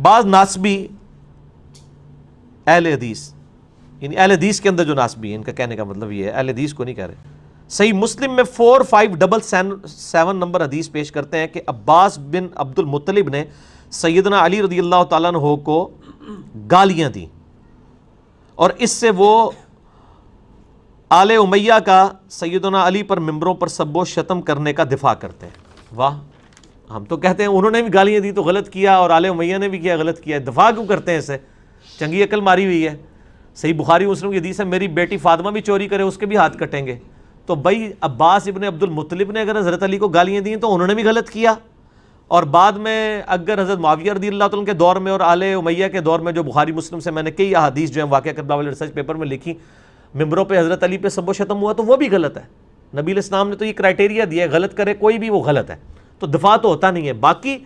بعض ناسبی اہل حدیث یعنی اہل حدیث کے اندر جو ناسبی ہے ان کا کہنے کا مطلب یہ ہے، اہل حدیث کو نہیں کہہ رہے۔ صحیح مسلم میں four five double seven number حدیث پیش کرتے ہیں کہ عباس بن عبد المطلب نے سیدنا علی رضی اللہ تعالیٰ عنہ کو گالیاں دیں۔ اور اس سے وہ آل امیہ کا سیدنا علی پر ممبروں پر سب و شتم کرنے کا دفاع کرتے ہیں۔ واہ! ہم تو کہتے ہیں انہوں نے بھی گالیاں دی تو غلط کیا اور آل امیہ نے بھی کیا غلط کیا، دفاع کیوں کرتے ہیں اسے؟ چنگی عقل ماری ہوئی ہے۔ صحیح بخاری مسلم کی حدیث ہے، میری بیٹی فاطمہ بھی چوری کرے، اس کے بھی ہاتھ کٹیں گے۔ تو بھائی عباس ابن عبد المطلب نے اگر حضرت علی کو گالیاں دیں تو انہوں نے بھی غلط کیا۔ اور بعد میں اگر حضرت معاویہ رضی اللہ تعالیٰ کے دور میں اور آل امیہ کے دور میں جو بخاری مسلم سے میں نے کئی احادیث جو ہیں واقعہ کربلا والے ریسرچ پیپر میں لکھی، ممبروں پہ حضرت علی پہ سب و شتم ہوا تو وہ بھی غلط ہے۔ نبی الاسلام نے تو یہ کرائٹیریا دیا ہے، غلط کرے کوئی بھی وہ غلط ہے۔ تو دفاع تو ہوتا نہیں ہے۔ باقی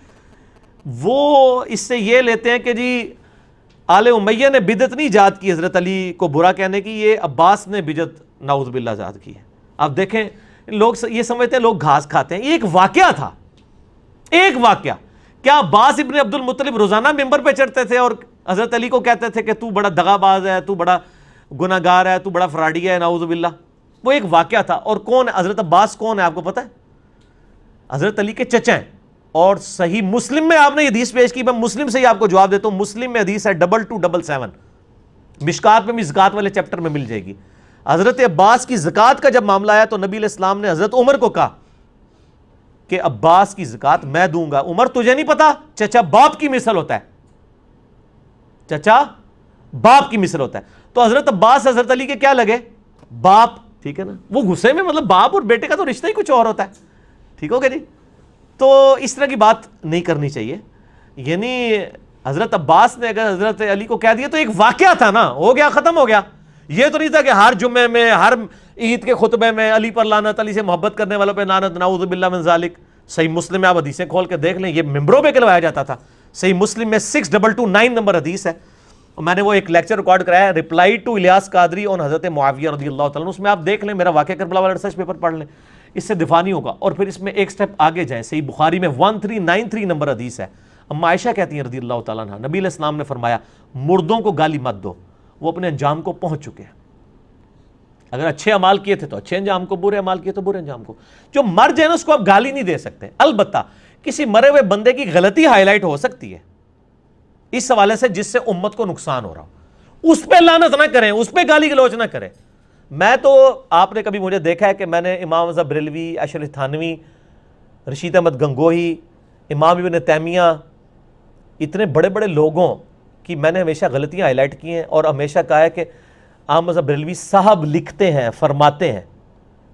وہ اس سے یہ لیتے ہیں کہ جی آل امیہ نے بدت نہیں ایجاد کی حضرت علی کو برا کہنے کی، یہ عباس نے بدت نعوذ باللہ ایجاد کی ہے۔ اب دیکھیں، لوگ یہ سمجھتے ہیں، لوگ گھاس کھاتے ہیں۔ یہ ایک واقعہ تھا۔ ایک واقعہ۔ کیا عباس ابن عبد المطلب روزانہ ممبر پہ چڑھتے تھے اور حضرت علی کو کہتے تھے کہ تو بڑا دغا باز ہے، تو بڑا گناہ گار ہے، تو بڑا فراڈی ہے، نعوذ باللہ؟ وہ ایک واقعہ تھا۔ اور کون ہے؟ حضرت عباس کون ہے؟ آپ کو پتہ ہے؟ حضرت علی کے چچا ہیں۔ اور صحیح مسلم میں آپ نے حدیث پیش کی، میں مسلم سے ہی آپ کو جواب دیتا ہوں۔ مسلم میں حدیث ہے ڈبل ٹو ڈبل سیون مشکات میں بھی زکات والے چیپٹر میں مل جائے گی۔ حضرت عباس کی زکات کا جب معاملہ آیا تو نبی علیہ السلام نے حضرت عمر کو کہا کہ عباس کی زکات میں دوں گا۔ عمر، تجھے نہیں پتا؟ چچا باپ کی مثل ہوتا ہے۔ چچا باپ کی مثل ہوتا ہے۔ تو حضرت عباس، حضرت علی کے کیا لگے؟ باپ، ٹھیک ہے نا؟ وہ غصے میں مطلب باپ اور بیٹے کا تو رشتہ ہی کچھ اور ہوتا ہے۔ ٹھیک ہو گیا جی۔ تو اس طرح کی بات نہیں کرنی چاہیے۔ یعنی حضرت عباس نے اگر حضرت علی کو کہہ دیا تو ایک واقعہ تھا نا، ہو گیا، ختم ہو گیا۔ یہ تو نہیں تھا کہ ہر جمعے میں، ہر عید کے خطبے میں علی پر لانت علی سے محبت کرنے والوں پہ لانت نعوذ باللہ من ذالک۔ صحیح مسلم میں آپ حدیثیں کھول کے دیکھ لیں، یہ ممبروں پہ کلوایا جاتا تھا۔ صحیح مسلم میں six double two nine number حدیث ہے۔ اور میں نے وہ ایک لیکچر ریکارڈ کرایا ہے۔ رپلائی ٹو الیاس قادری اور حضرت معاویہ رضی اللہ تعالیٰ اس میں آپ دیکھ لیں، میرا واقعہ کربلا والا ریسرچ پیپر پڑھ لیں۔ اس سے دفاع نہیں ہوگا اور پھر اس میں ایک سٹیپ آگے جائیں صحیح بخاری میں one three nine three number حدیث ہے۔ اما عائشہ کہتی ہیں رضی اللہ تعالیٰ عنہ، نبی علیہ السلام نے فرمایا، مردوں کو گالی مت دو، وہ اپنے انجام کو پہنچ چکے ہیں۔ اگر اچھے عمال کیے تھے تو اچھے انجام کو، برے عمال کیے تو برے انجام کو۔ جو مر جائے نا، اس کو آپ گالی نہیں دے سکتے۔ البتہ کسی مرے ہوئے بندے کی غلطی ہائی لائٹ ہو سکتی ہے۔ اس حوالے سے جس سے امت کو نقصان ہو رہا ہو۔ اس پہ لانت نہ کریں، اس پہ گالی گلوچ نہ کریں۔ میں تو آپ نے کبھی مجھے دیکھا ہے کہ میں نے امام مذہب بریلوی اشر تھانوی، رشید احمد گنگوہی، امام ابن تیمیہ، اتنے بڑے بڑے لوگوں کی میں نے ہمیشہ غلطیاں ہائی لائٹ کی ہیں اور ہمیشہ کہا ہے کہ عام مذہب بریلوی صاحب لکھتے ہیں، فرماتے ہیں۔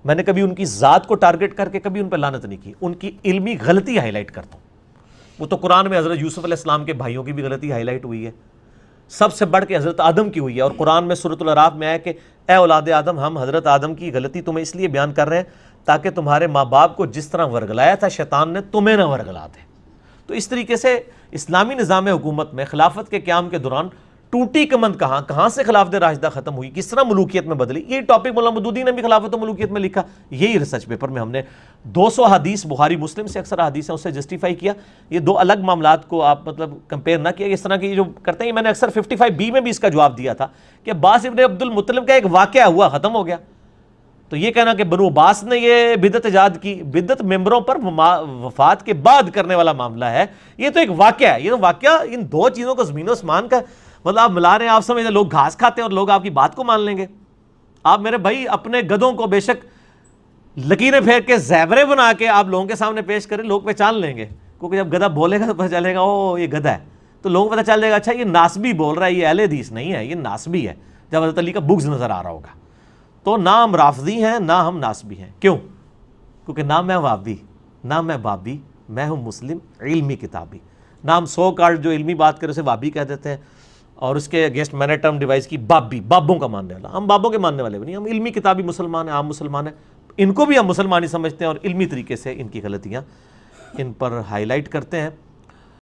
میں نے کبھی ان کی ذات کو ٹارگٹ کر کے کبھی ان پہ لانت نہیں کی، ان کی علمی غلطی ہائی لائٹ کرتا ہوں۔ وہ تو قرآن میں حضرت یوسف علیہ السلام کے بھائیوں کی بھی غلطی ہائی لائٹ ہوئی ہے۔ سب سے بڑھ کے حضرت آدم کی ہوئی ہے اور قرآن میں صورت العراف میں آیا کہ اے اولاد آدم، ہم حضرت آدم کی غلطی تمہیں اس لیے بیان کر رہے ہیں تاکہ تمہارے ماں باپ کو جس طرح ورگلایا تھا شیطان نے تمہیں نہ ورگلا دے۔ تو اس طریقے سے اسلامی نظام حکومت میں خلافت کے قیام کے دوران ٹوٹی کمند کہاں کہاں سے خلافت راشدہ ختم ہوئی، کس طرح ملوکیت میں بدلی؟ یہ ٹاپک مولانا مدودی نے بھی خلافت و ملوکیت میں لکھا، یہی ریسرچ پیپر میں ہم نے دو سو حدیث بخاری مسلم سے اکثر حدیث ہیں اسے جسٹیفائی کیا۔ یہ دو الگ معاملات کو آپ مطلب کمپیئر نہ کیا، اس طرح کی جو کرتے ہیں میں نے اکثر ففٹی فائیو بی میں بھی اس کا جواب دیا تھا کہ باس ابن عبد المطلب کا ایک واقعہ ہوا، ختم ہو گیا۔ تو یہ کہنا کہ بنو عباس نے یہ بدت ایجاد کی بدت ممبروں پر وفات کے بعد کرنے والا معاملہ ہے، یہ تو ایک واقعہ ہے، یہ تو واقعہ ان دو چیزوں کو زمین و اسمان کا مطلب آپ ملا رہے ہیں، آپ سمجھتے ہیں، لوگ گھاس کھاتے ہیں اور لوگ آپ کی بات کو مان لیں گے۔ آپ میرے بھائی اپنے گدوں کو بے شک لکیریں پھیر کے زیورے بنا کے آپ لوگوں کے سامنے پیش کریں، لوگ پہچان لیں گے۔ کیونکہ جب گدا بولے گا تو پتہ چلے گا او یہ گدا ہے۔ تو لوگوں کو پتہ چل جائے گا اچھا یہ ناسبی بول رہا ہے، یہ اہل حدیث نہیں ہے، یہ ناسبی ہے۔ جب حضرت علی کا بگز نظر آ رہا ہوگا۔ تو نہ ہم رافضی ہیں، نہ ہم ناسبی ہیں۔ کیوں؟ کیونکہ نہ میں وابی، نہ میں بابی، میں ہوں مسلم، علمی کتابی۔ نہ ہم سو کارڈ جو علمی بات کرے اسے وابی کہہ دیتے ہیں۔ اور اس کے اگینسٹ میں نے ٹرم ڈیوائز کی بابی، بابوں کا ماننے والا۔ ہم بابوں کے ماننے والے بھی نہیں، ہم علمی کتابی مسلمان ہیں، عام مسلمان ہیں۔ ان کو بھی ہم مسلمان ہی سمجھتے ہیں اور علمی طریقے سے ان کی غلطیاں ان پر ہائی لائٹ کرتے ہیں۔